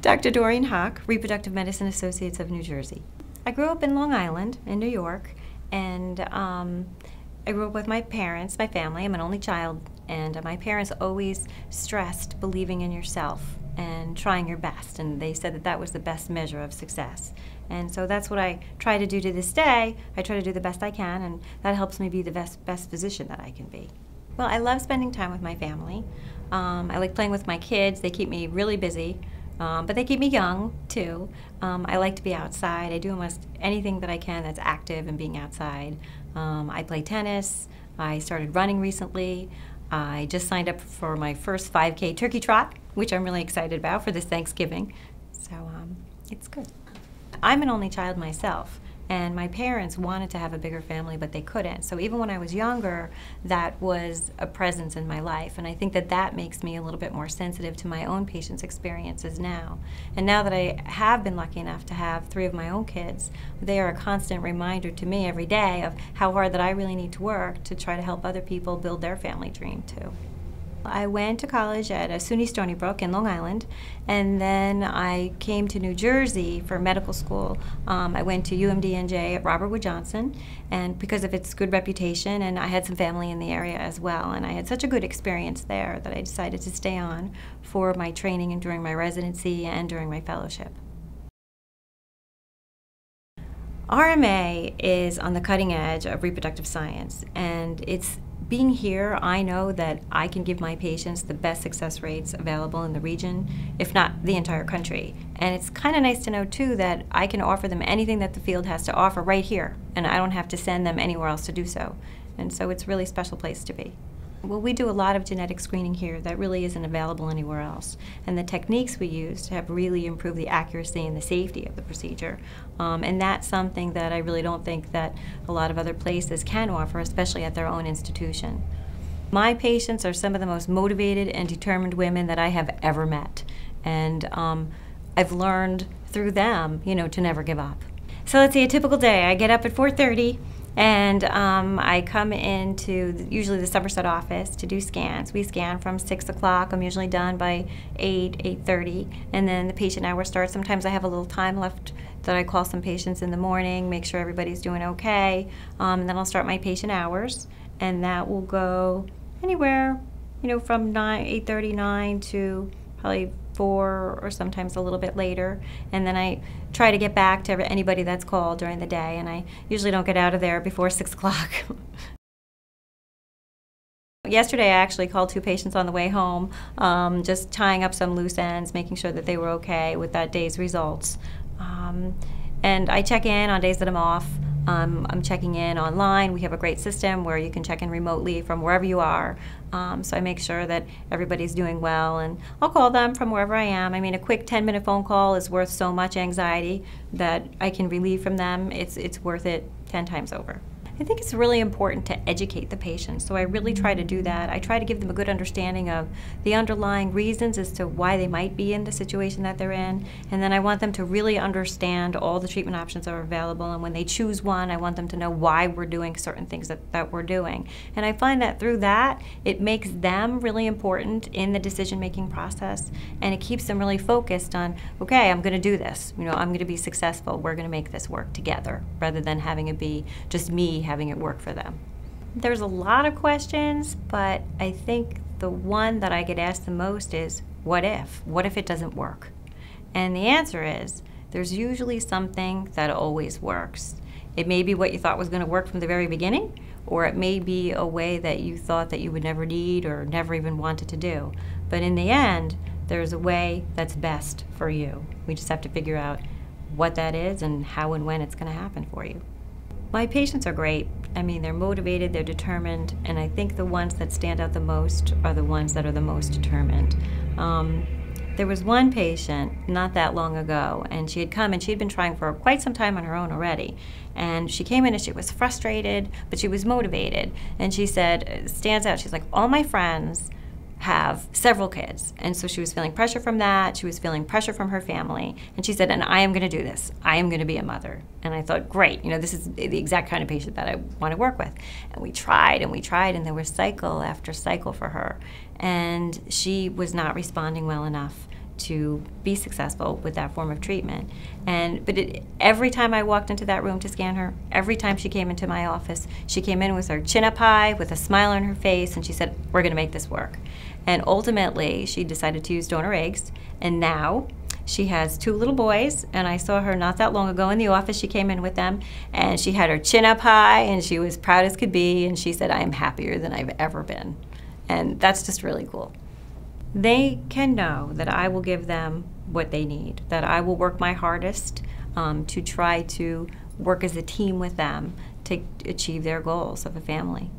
Dr. Doreen Hock, Reproductive Medicine Associates of New Jersey. I grew up in Long Island, in New York, and um, I grew up with my parents, my family. I'm an only child, and my parents always stressed believing in yourself and trying your best, and they said that that was the best measure of success. And so that's what I try to do to this day. I try to do the best I can, and that helps me be the best, best physician that I can be. Well, I love spending time with my family. Um, I like playing with my kids. They keep me really busy. Um, but they keep me young too. Um, I like to be outside. I do almost anything that I can that's active and being outside. Um, I play tennis. I started running recently. I just signed up for my first 5K turkey trot, which I'm really excited about for this Thanksgiving. So um, it's good. I'm an only child myself. And my parents wanted to have a bigger family, but they couldn't. So even when I was younger, that was a presence in my life. And I think that that makes me a little bit more sensitive to my own patients' experiences now. And now that I have been lucky enough to have three of my own kids, they are a constant reminder to me every day of how hard that I really need to work to try to help other people build their family dream too. I went to college at SUNY Stony Brook in Long Island, and then I came to New Jersey for medical school. Um, I went to UMDNJ at Robert Wood Johnson, and because of its good reputation, and I had some family in the area as well, and I had such a good experience there that I decided to stay on for my training and during my residency and during my fellowship. RMA is on the cutting edge of reproductive science, and it's being here, I know that I can give my patients the best success rates available in the region, if not the entire country. And it's kind of nice to know, too, that I can offer them anything that the field has to offer right here, and I don't have to send them anywhere else to do so. And so it's a really special place to be. Well, we do a lot of genetic screening here that really isn't available anywhere else. And the techniques we use have really improved the accuracy and the safety of the procedure. Um, and that's something that I really don't think that a lot of other places can offer, especially at their own institution. My patients are some of the most motivated and determined women that I have ever met. And um, I've learned through them, you know, to never give up. So let's see, a typical day. I get up at 4.30 and um, I come into the, usually the Somerset office to do scans. We scan from 6 o'clock. I'm usually done by 8, 8.30. And then the patient hour starts. Sometimes I have a little time left that I call some patients in the morning, make sure everybody's doing okay. Um, and then I'll start my patient hours. And that will go anywhere, you know, from 9, 8.39 to probably four or sometimes a little bit later. And then I try to get back to anybody that's called during the day, and I usually don't get out of there before six o'clock. Yesterday, I actually called two patients on the way home, um, just tying up some loose ends, making sure that they were okay with that day's results. Um, and I check in on days that I'm off. Um, I'm checking in online. We have a great system where you can check in remotely from wherever you are. Um, so I make sure that everybody's doing well, and I'll call them from wherever I am. I mean, a quick 10-minute phone call is worth so much anxiety that I can relieve from them. It's it's worth it 10 times over. I think it's really important to educate the patient, so I really try to do that. I try to give them a good understanding of the underlying reasons as to why they might be in the situation that they're in, and then I want them to really understand all the treatment options that are available, and when they choose one, I want them to know why we're doing certain things that, that we're doing. And I find that through that, it makes them really important in the decision-making process, and it keeps them really focused on, okay, I'm going to do this. You know, I'm going to be successful. We're going to make this work together, rather than having it be just me having it work for them. There's a lot of questions, but I think the one that I get asked the most is, what if? What if it doesn't work? And the answer is, there's usually something that always works. It may be what you thought was going to work from the very beginning, or it may be a way that you thought that you would never need or never even wanted to do. But in the end, there's a way that's best for you. We just have to figure out what that is and how and when it's going to happen for you. My patients are great. I mean, they're motivated, they're determined, and I think the ones that stand out the most are the ones that are the most determined. Um, there was one patient not that long ago, and she had come and she had been trying for quite some time on her own already. And she came in and she was frustrated, but she was motivated. And she said, stands out, she's like, all my friends have several kids. And so she was feeling pressure from that. She was feeling pressure from her family. And she said, and I am going to do this. I am going to be a mother. And I thought, great, you know, this is the exact kind of patient that I want to work with. And we tried and we tried, and there was cycle after cycle for her. And she was not responding well enough to be successful with that form of treatment. And but it, every time I walked into that room to scan her, every time she came into my office, she came in with her chin up high, with a smile on her face, and she said, "We're going to make this work." And ultimately, she decided to use donor eggs, and now she has two little boys, and I saw her not that long ago in the office. She came in with them, and she had her chin up high, and she was proud as could be, and she said, I am happier than I've ever been. And that's just really cool. They can know that I will give them what they need, that I will work my hardest um, to try to work as a team with them to achieve their goals of a family.